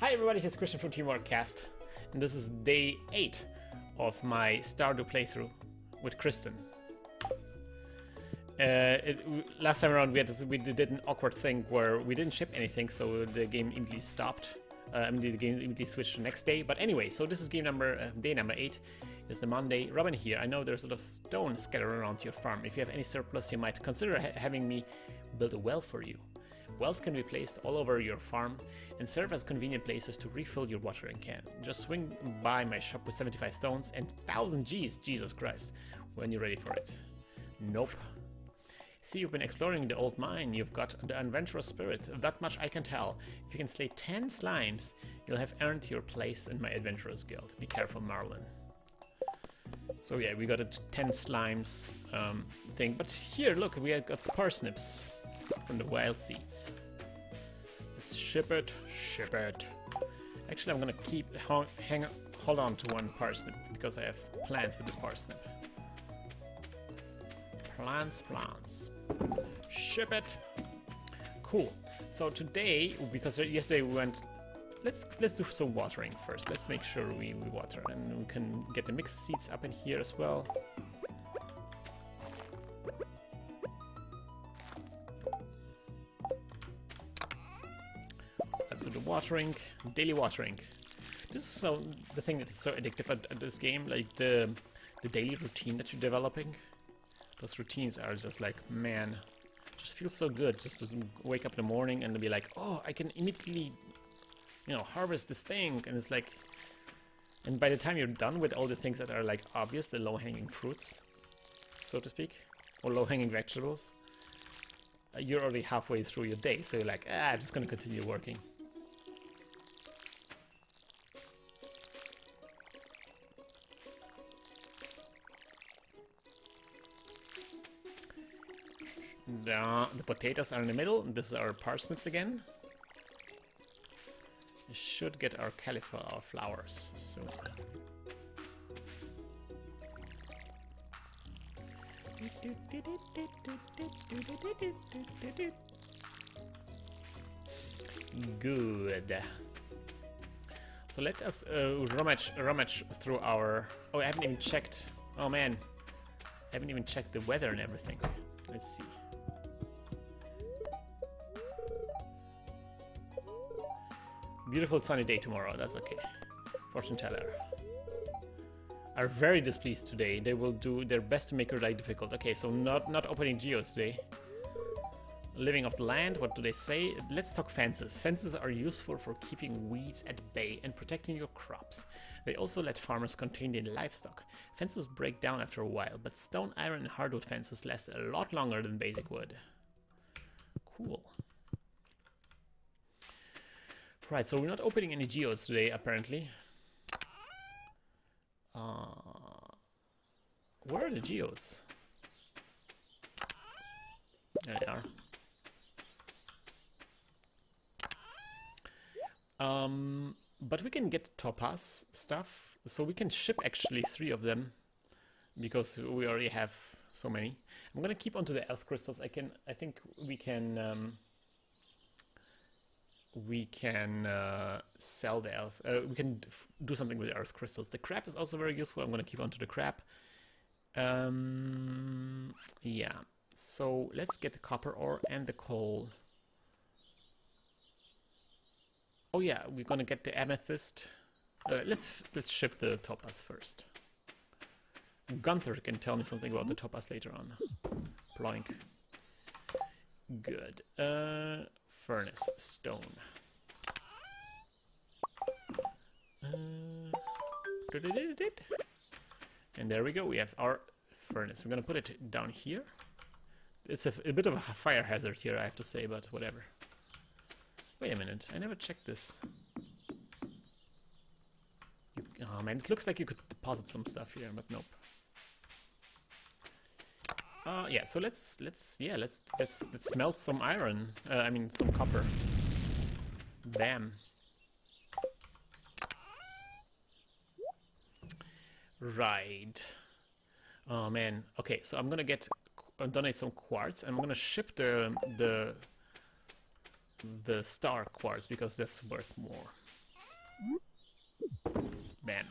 Hi everybody, it's Krystian from Teamwork Cast, and this is day 8 of my Stardew playthrough with Kristen. Uh, it, last time around we, had this, we did an awkward thing where we didn't ship anything, so the game immediately stopped. Uh, I mean, the game immediately switched to next day. But anyway, so this is game number, uh, day number 8. It's the Monday. Robin here. I know there's a lot of stone scattered around your farm. If you have any surplus, you might consider ha having me build a well for you. Wells can be placed all over your farm and serve as convenient places to refill your watering can. Just swing by my shop with 75 stones and 1000 G's, Jesus Christ, when you're ready for it. Nope. See, you've been exploring the old mine, you've got the adventurous spirit, that much I can tell. If you can slay 10 slimes, you'll have earned your place in my adventurers guild. Be careful, Marlon. So yeah, we got a 10 slimes um, thing, but here, look, we have got parsnips from the wild seeds. Let's ship it, ship it. Actually, I'm gonna keep hang hold on to one parsnip because I have plans with this parsnip. Plants, plants. Ship it. Cool. So today, because yesterday we went, let's let's do some watering first. Let's make sure we, we water, and we can get the mixed seeds up in here as well. Watering, daily watering. This is so the thing that's so addictive at, at, this game, like the the daily routine that you're developing. Those routines are just like, man, just feels so good just to wake up in the morning and be like, oh, I can immediately, you know, harvest this thing, and it's like, and by the time you're done with all the things that are like obvious, the low-hanging fruits, so to speak, or low-hanging vegetables, uh, you're already halfway through your day, so you're like, ah, I'm just gonna continue working. The, potatoes are in the middle. And this is our parsnips again. We should get our cauliflower flowers soon. Good. So let us uh, rummage, rummage through our... Oh, I haven't even checked. Oh man, I haven't even checked the weather and everything. Let's see. Beautiful sunny day tomorrow, that's okay. Fortune teller. Are very displeased today. They will do their best to make your life difficult. Okay, so not, not opening geos today. Living off the land, what do they say? Let's talk fences. Fences are useful for keeping weeds at bay and protecting your crops. They also let farmers contain their livestock. Fences break down after a while, but stone, iron and hardwood fences last a lot longer than basic wood. Cool. Right, so we're not opening any geos today, apparently. Uh, where are the geos? There they are. Um, but we can get topaz stuff, so we can ship actually three of them because we already have so many. I'm gonna keep onto the elf crystals. I can, I think we can. Um, we can uh, sell the earth. Uh, we can do something with the earth crystals. The crab is also very useful. I'm going to keep on to the crab. Um, yeah. So let's get the copper ore and the coal. Oh yeah, we're gonna get the amethyst. Uh, let's let's ship the topaz first. Gunther can tell me something about the topaz later on. Ploink. Good. Uh, furnace stone. Uh, and there we go, we have our furnace. We're gonna put it down here. It's a, a bit of a fire hazard here, I have to say, but whatever. Wait a minute, I never checked this. Oh man, it looks like you could deposit some stuff here, but nope. Uh, yeah, so let's let's yeah let's let's let's melt some iron. Uh, I mean some copper. Damn. Right. Oh man. Okay, so I'm gonna get donate some quartz. And I'm gonna ship the the the star quartz because that's worth more. Bam.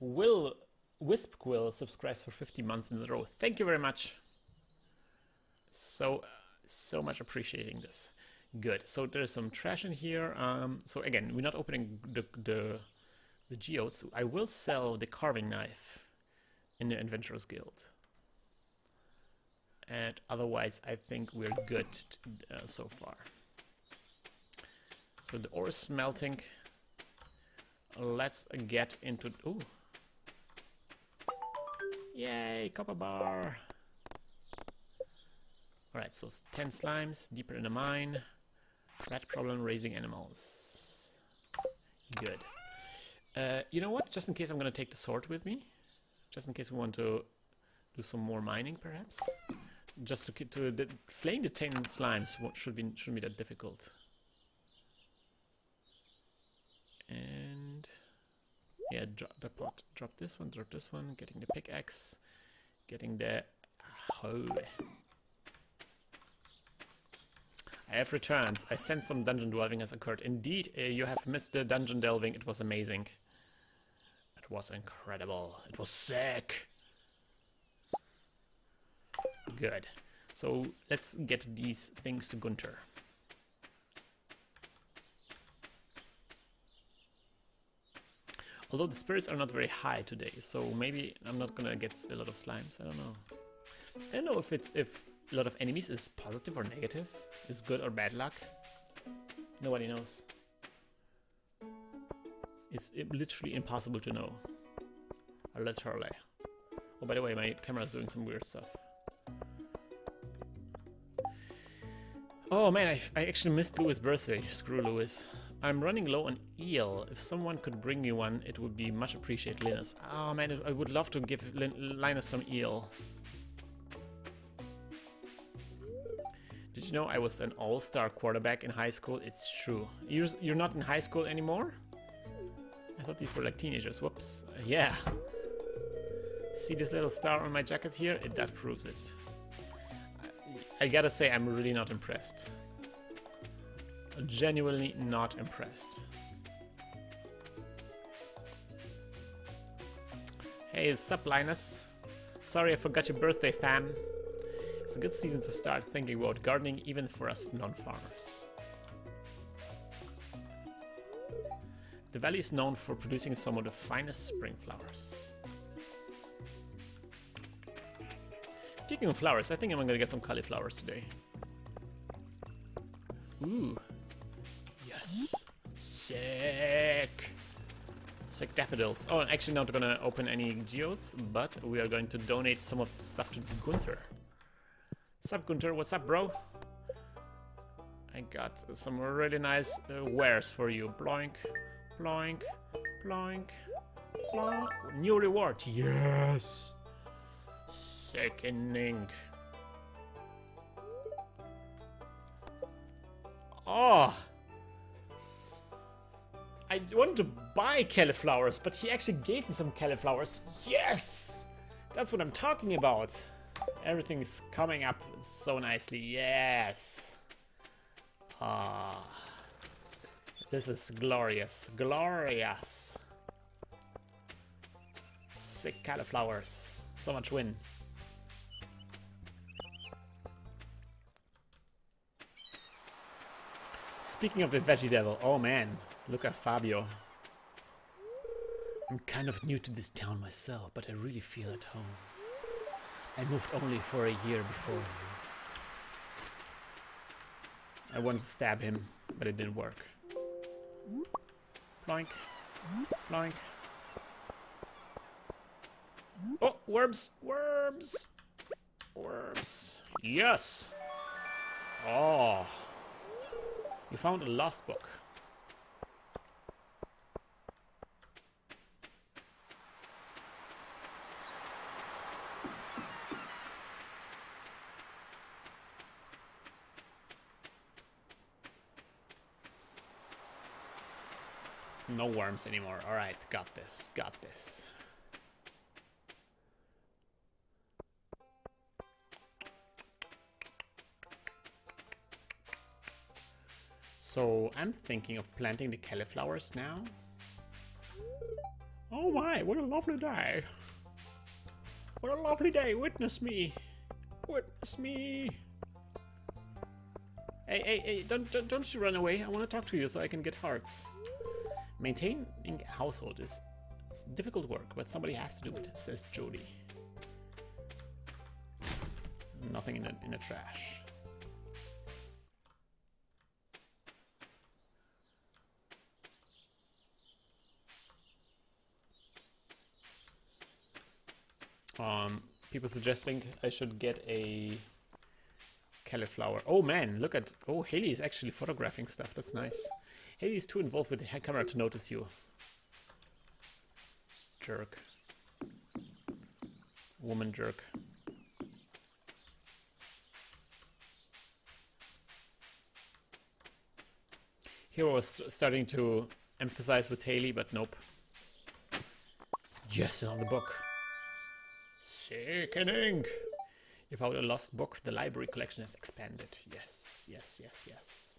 Will Wisp Quill subscribes for 50 months in a row. Thank you very much. So, so much appreciating this. Good. So there's some trash in here. Um, so again, we're not opening the, the, the geodes. I will sell the carving knife in the Adventurers Guild. And otherwise, I think we're good uh, so far. So the ore is smelting. Let's get into... Ooh, Yay, copper bar. Alright, so 10 slimes, deeper in the mine. Rat problem, raising animals. Good. Uh, you know what? Just in case I'm gonna take the sword with me. Just in case we want to do some more mining, perhaps. Just to to the, slaying the 10 slimes should be shouldn't be that difficult. Yeah, drop the pot. Drop this one, drop this one, getting the pickaxe, getting the hoe. I have returned. I sense some dungeon delving has occurred. Indeed, uh, you have missed the dungeon delving. It was amazing. It was incredible. It was sick. Good. So let's get these things to Gunther. Although the spirits are not very high today, so maybe I'm not gonna get a lot of slimes. I don't know. I don't know if it's if a lot of enemies is positive or negative, is good or bad luck. Nobody knows. It's literally impossible to know. Literally. Oh, by the way, my camera is doing some weird stuff. Oh man, I, I actually missed Lewis' birthday. Screw Lewis. I'm running low on eel. If someone could bring me one, it would be much appreciated, Linus. Oh man, I would love to give Lin Linus some eel. Did you know I was an all-star quarterback in high school? It's true. You're, you're not in high school anymore? I thought these were like teenagers. Whoops. Yeah. See this little star on my jacket here? It, that proves it. I, gotta say, I'm really not impressed genuinely not impressed. Hey, sup Linus? Sorry I forgot your birthday, fam. It's a good season to start thinking about gardening even for us non-farmers. The valley is known for producing some of the finest spring flowers. Speaking of flowers, I think I'm gonna get some cauliflowers today. Ooh, Yes. Sick! Sick daffodils. Oh, actually not gonna open any geodes, but we are going to donate some of the stuff to Gunther. Sup Gunther, what's up bro? I got some really nice uh, wares for you. Bloink, bloink, bloink, bloink. New reward, yes! Sickening. Oh! I wanted to buy cauliflowers, but he actually gave me some cauliflowers. Yes! That's what I'm talking about. Everything is coming up so nicely. Yes! Ah. This is glorious. Glorious. Sick cauliflowers. So much win. Speaking of the veggie devil, oh man, Look at Fabio. I'm kind of new to this town myself, but I really feel at home. I moved only for a year before you. I wanted to stab him, but it didn't work. Plank, plank. Oh, worms! Worms! Worms. Yes! Oh. You found a lost book. No worms anymore. Alright, got this, got this. So I'm thinking of planting the cauliflowers now. Oh my, what a lovely day. What a lovely day, witness me. Witness me. Hey, hey, hey, don't, don't, don't you run away. I want to talk to you so I can get hearts. Maintaining a household is difficult work, but somebody has to do it, says Jodi. Nothing in the, in the trash. Um, people suggesting I should get a cauliflower. Oh man, look at... Oh, Haley is actually photographing stuff. That's nice. Haley is too involved with the camera to notice you. Jerk. Woman jerk. Here I was starting to emphasize with Haley, but nope. Yes, another book. Sickening! If I would have lost book, the library collection has expanded. Yes, yes, yes, yes.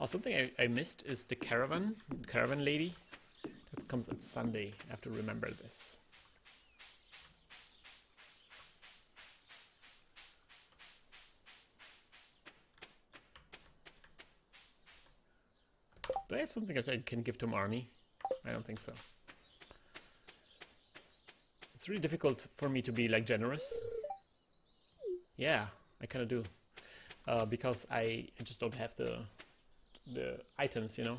Oh, something I, I missed is the caravan, caravan lady. That comes on Sunday. I have to remember this. Do I have something that I can give to Marnie? I don't think so. It's really difficult for me to be like generous. Yeah, I kind of do. Uh, because I, I just don't have the the items, you know.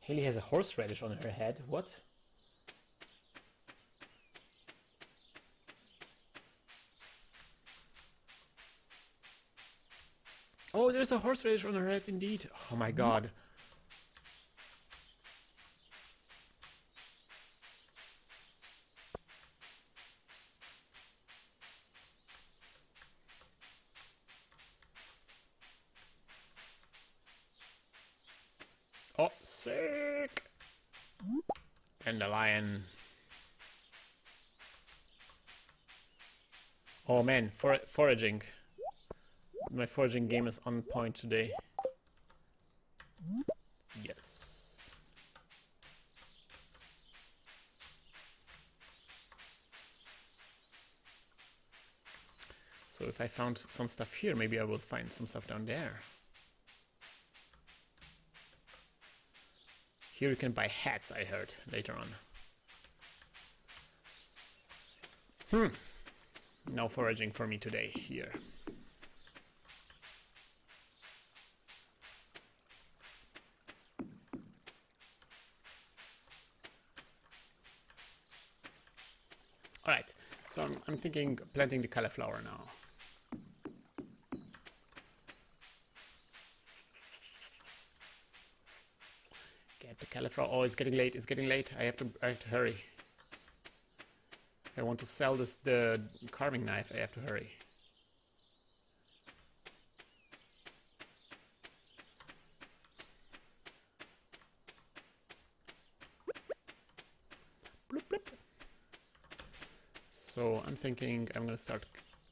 Haley has a horseradish on her head. What? Oh, there's a horseradish on her head indeed. Oh my god. Oh, sick! dandelion. Oh man, for foraging. My foraging game is on point today. Yes. So if I found some stuff here, maybe I will find some stuff down there. Here you can buy hats, I heard, later on. Hmm. No foraging for me today, here. Alright, so I'm, I'm thinking planting the cauliflower now. Cauliflower. Oh, it's getting late. It's getting late. I have to. I have to hurry. If I want to sell this the carving knife, I have to hurry. Bloop, bloop. So I'm thinking I'm gonna start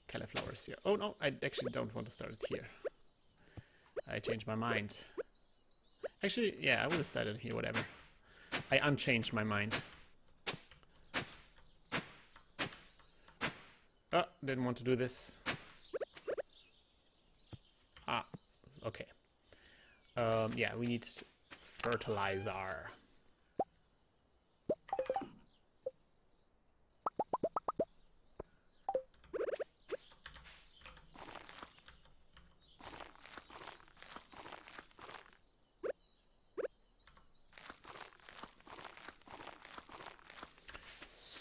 cauliflowers here. Oh no, I actually don't want to start it here. I changed my mind. Actually, yeah, I would have said it here, whatever. I unchanged my mind. Oh, didn't want to do this. Ah, okay. Um, yeah, we need fertilizer.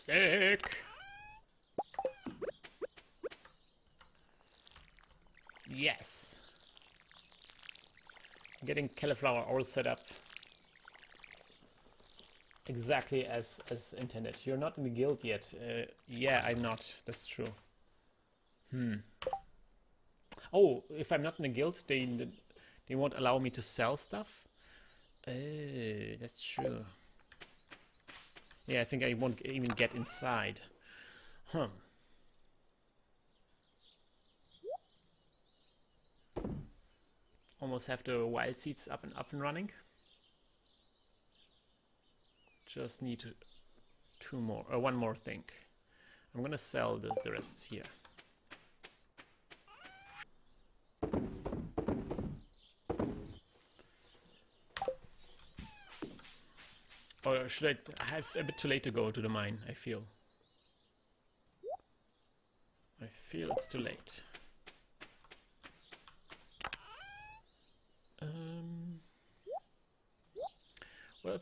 Sick. Yes. Getting cauliflower all set up exactly as as intended. You're not in the guild yet. Uh, yeah, I'm not. That's true. Hmm. Oh, if I'm not in the guild, they they won't allow me to sell stuff. Uh, that's true. Yeah, I think I won't even get inside. Huh. Almost have the wild seeds up and up and running. Just need two more, or uh, one more thing. I'm gonna sell this, the rest here. Or should I? It's a bit too late to go to the mine. I feel. I feel it's too late.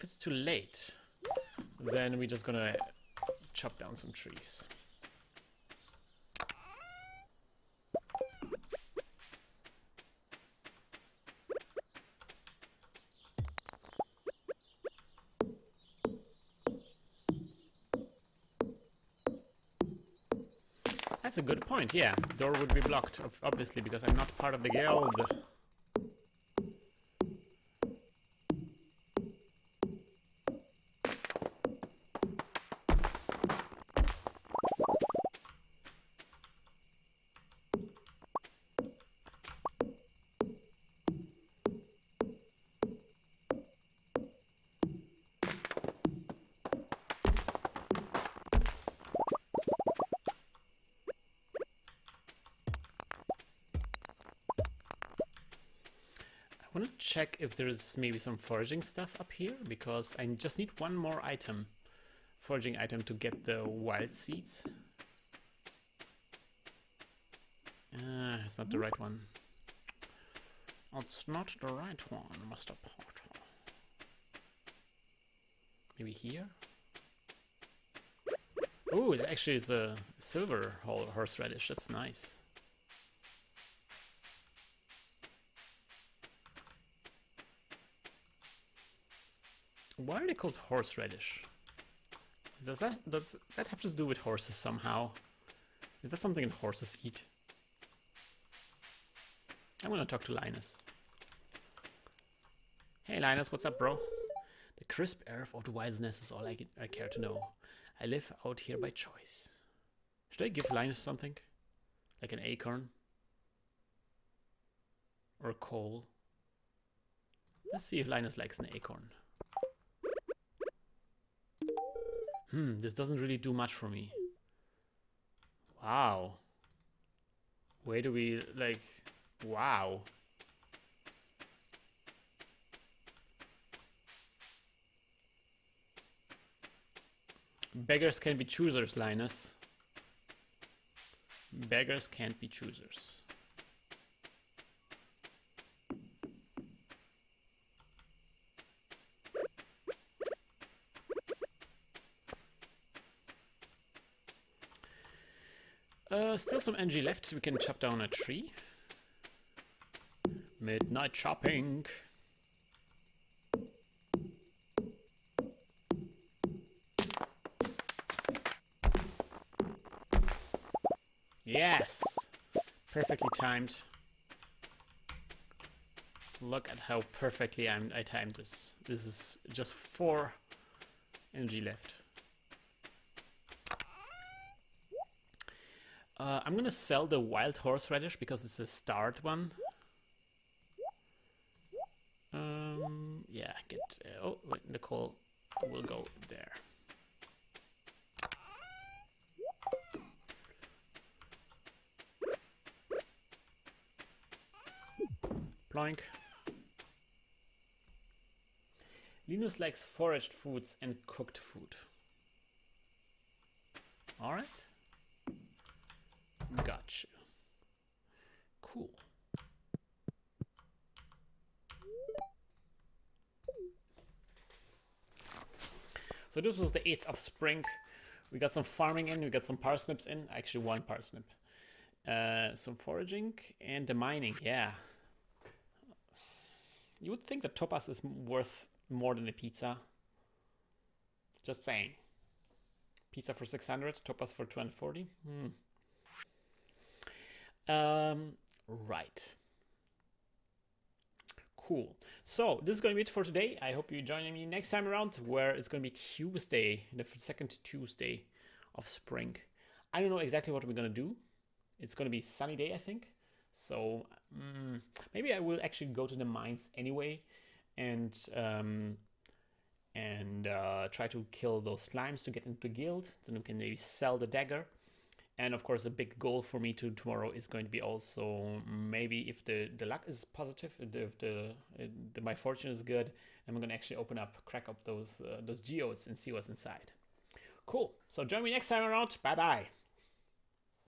If it's too late, then we're just gonna chop down some trees. That's a good point, yeah. Door would be blocked, obviously, because I'm not part of the guild. If there's maybe some foraging stuff up here, because I just need one more item, foraging item to get the wild seeds. Uh, it's not the right one. It's not the right one, Mr. Porter. Maybe here? Oh, it actually is a silver horseradish. That's nice. Why are they called horseradish? Does that does that have to do with horses somehow? Is that something that horses eat? I'm gonna talk to Linus. Hey Linus, what's up, bro? The crisp air of the wilderness is all I, I care to know. I live out here by choice. Should I give Linus something? Like an acorn? Or coal? Let's see if Linus likes an acorn. Hmm, this doesn't really do much for me. Wow. Where do we, like, wow. Beggars can be choosers, Linus. Beggars can't be choosers. Uh, still some energy left, so we can chop down a tree. Midnight chopping. Yes! Perfectly timed. Look at how perfectly I'm, I timed this. This is just four energy left. Uh, I'm gonna sell the wild horseradish because it's a start one. Um, yeah, get. Uh, oh, wait, Nicole will go there. Ploink. Linus likes foraged foods and cooked food. Alright. Got you. Cool. So this was the 8th of spring. We got some farming in, we got some parsnips in, actually one parsnip. Uh, some foraging and the mining, yeah. You would think that topaz is worth more than a pizza. Just saying. Pizza for 600, topaz for 240. Hmm. Um, right. Cool. So this is going to be it for today. I hope you join me next time around where it's going to be Tuesday, the second Tuesday of spring. I don't know exactly what we're going to do. It's going to be sunny day, I think. So mm, maybe I will actually go to the mines anyway, and um, and uh, try to kill those slimes to get into the guild. Then we can maybe sell the dagger. And of course, a big goal for me to tomorrow is going to be also maybe if the, the luck is positive, if the, the my fortune is good, I'm gonna actually open up, crack up those uh, those geodes and see what's inside. Cool. So join me next time around. Bye bye.